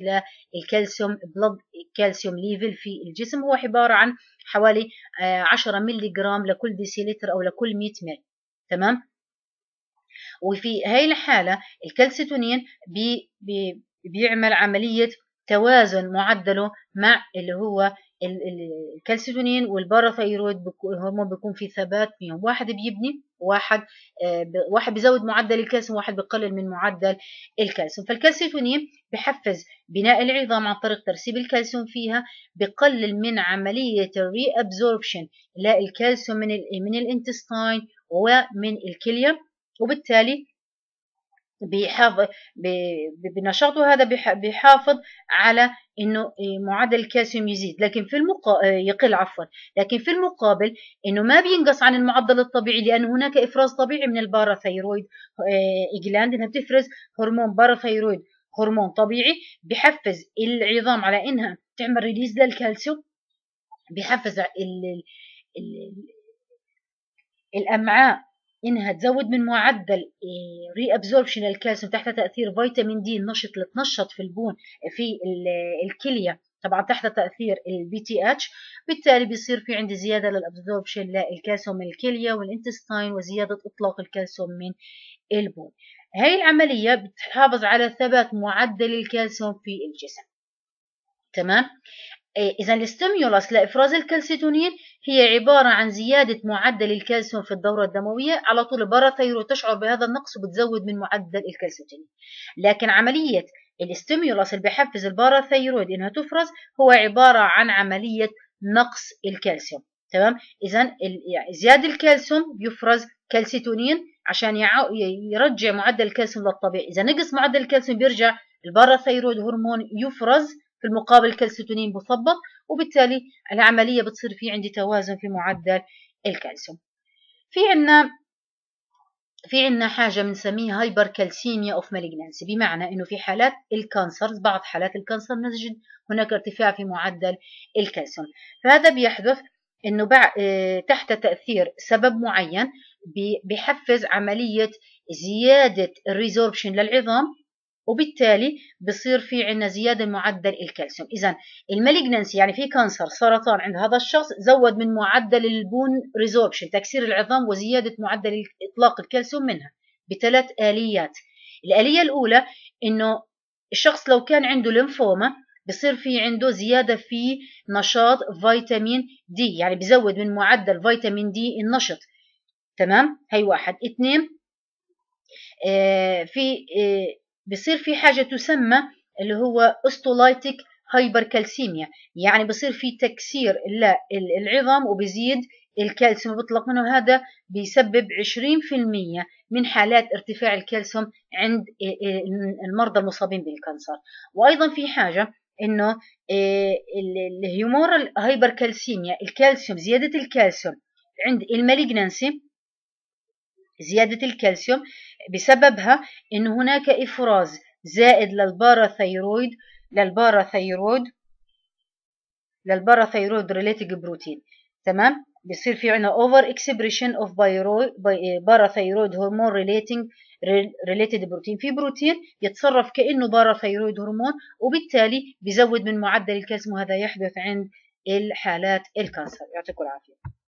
للكالسيوم blood calcium level في الجسم. هو عبارة عن حوالي 10 ملي جرام لكل ديسيلتر أو لكل 100 مل تمام؟ وفي هاي الحالة الكالسيتونين بي بي بيعمل عملية توازن معدله مع اللي هو الكالسيتونين وال parathyroid hormone بيكون في ثبات فيهم واحد بيبني واحد آه، واحد بيزود معدل الكالسيوم واحد بيقلل من معدل الكالسيوم. فالكالسيتونين بحفز بناء العظام عن طريق ترسيب الكالسيوم فيها بقلل من عملية ال reabsorption للكالسيوم من من ال intestine ومن الكلية وبالتالي بيحافظ بنشاطه هذا بيحافظ على إنه معدل الكالسيوم يزيد. لكن في المقابل يقل عفوا. لكن في المقابل إنه ما بينقص عن المعدل الطبيعي لأن هناك إفراز طبيعي من ال parathyroid gland إنها بتفرز هرمون parathyroid hormone طبيعي بحفز العظام على إنها تعمل release للكالسيوم بحفز ال الأمعاء إنها تزود من معدل reabsorption الكالسيوم تحت تأثير فيتامين دي النشط اللي تنشط في ال bone في الكلية طبعا تحت تأثير ال PTH بالتالي بيصير في عندي زيادة لل absorption للكالسيوم من الكلية وال intestine وزيادة إطلاق الكالسيوم من ال bone. هاي العملية بتحافظ على ثبات معدل الكالسيوم في الجسم. تمام؟ إيه، إذا ال stimulus لإفراز الكالسيتونين هي عبارة عن زيادة معدل الكالسيوم في الدورة الدموية. على طول ال parathyroid تشعر بهذا النقص وبتزود من معدل الكالسيتونين. لكن عملية ال stimulus اللي بحفز ال parathyroid إنها تفرز هو عبارة عن عملية نقص الكالسيوم. تمام؟ إذا يعني زيادة الكالسيوم بيفرز كالسيتونين عشان يرجع معدل الكالسيوم للطبيعي. إذا نقص معدل الكالسيوم بيرجع ال parathyroid hormone يفرز في المقابل الكالسيتونين مثبط وبالتالي العملية بتصير في عندي توازن في معدل الكالسيوم. في عنا في عنا حاجة بنسميها hypercalcemia of malignancy بمعنى إنه في حالات ال cancer بعض حالات ال cancer نجد هناك ارتفاع في معدل الكالسيوم. فهذا بيحدث إنه آه، تحت تأثير سبب معين بيحفز عملية زيادة ال resorption للعظام وبالتالي بصير في عندنا زيادة معدل الكالسيوم. إذا ال malignancy يعني في cancer سرطان عند هذا الشخص زود من معدل ال bone resorption تكسير العظام وزيادة معدل إطلاق الكالسيوم منها بثلاث آليات. الآلية الأولى إنه الشخص لو كان عنده ليمفوما بصير في عنده زيادة في نشاط فيتامين دي يعني بزود من معدل فيتامين دي النشط. تمام؟ هي واحد. اثنين آه في آه بصير في حاجة تسمى اللي هو osteolytic hypercalcemia يعني بصير في تكسير العظام وبزيد الكالسيوم. بيطلق منه هذا بيسبب 20% من حالات ارتفاع الكالسيوم عند المرضى المصابين بال cancer. وأيضا في حاجة إنه ال humoral hypercalcemia الكالسيوم زيادة الكالسيوم عند ال malignancy زيادة الكالسيوم بسببها أن هناك إفراز زائد لل parathyroid لل parathyroid لل parathyroid related protein تمام؟ بيصير في عنا overexpression of parathyroid hormone relating related protein في بروتين يتصرف كأنه parathyroid hormone وبالتالي بيزود من معدل الكالسيوم وهذا يحدث عند الحالات الكانسر. يعطيكم العافية.